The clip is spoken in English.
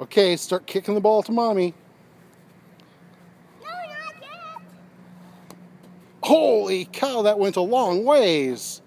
Okay, start kicking the ball to mommy. No, not yet. Holy cow, that went a long ways.